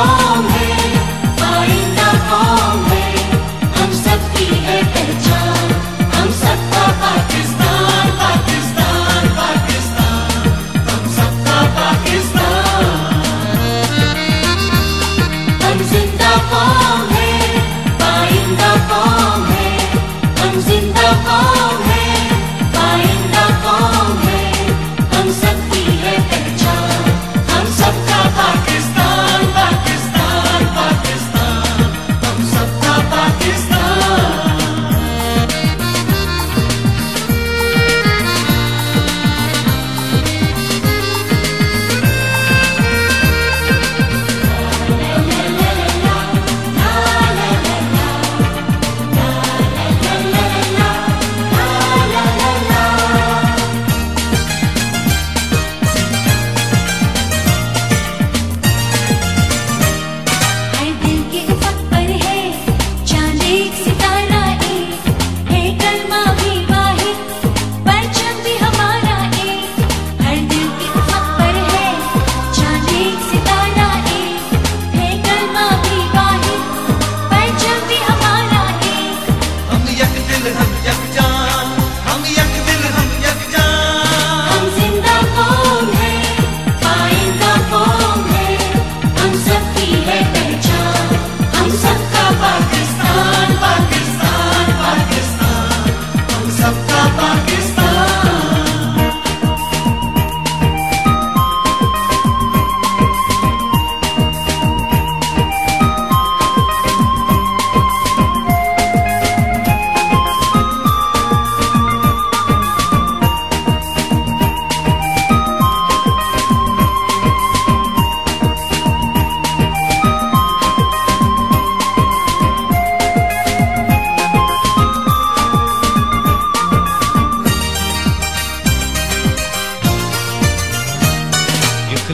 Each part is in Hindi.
कौम है। आइंदा कौम है। हम सबकी है पहचान। हम सबका पाकिस्तान पाकिस्तान पाकिस्तान। हम सबका पाकिस्तान। हम ज़िंदा कौम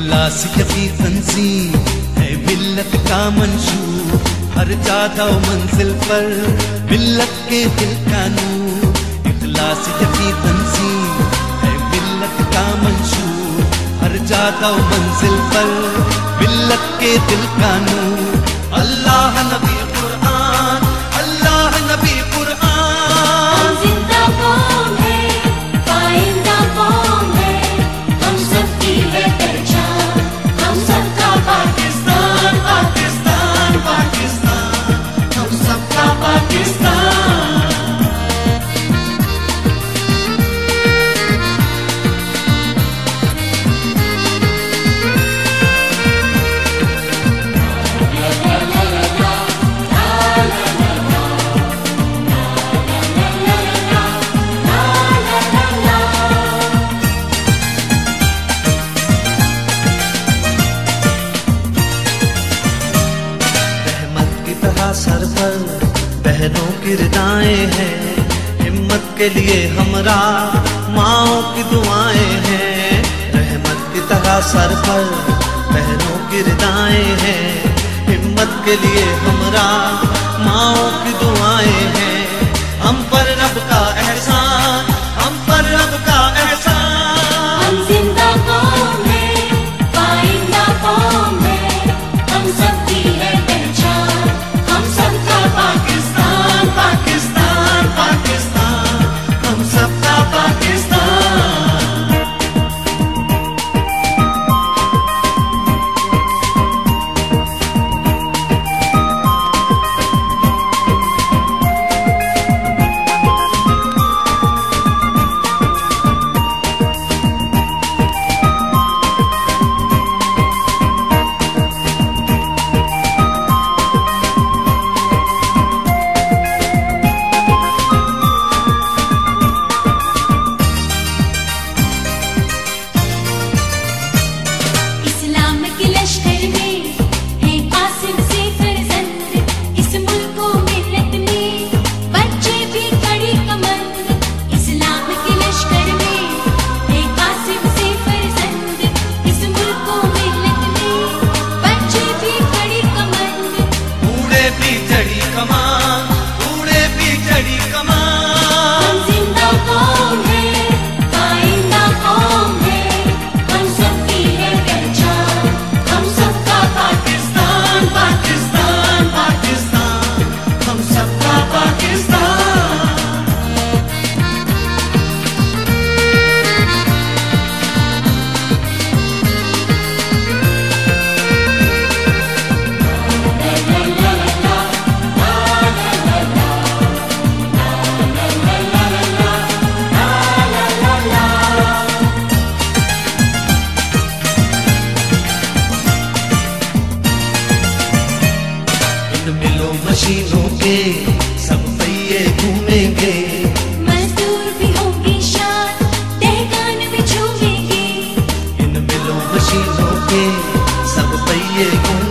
इखलास यकी तंजीम है मिल्लत का मंशूर। हर जाता मंजिल पर मिल्लत के दिल का नूर। इखलास यकी तंजीम है मिल्लत का मंशूर। हर जाता मंजिल पर मिल्लत के दिल का नूर। अल्लाह नबी रिदाएँ हैं। हिम्मत के लिए हमरा माओ की दुआएँ हैं। रहमत की तरह सर पर बहनों की रिदाएँ हैं। हिम्मत के लिए हमरा माओ की दुआएँ मशीनों के सब पहिए घूमेंगे। मजदूर भी होंगे शान तहखान भी झूमेंगे। इन मिलों मशीनों के सब पहिए घूमेंगे।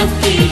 Suki.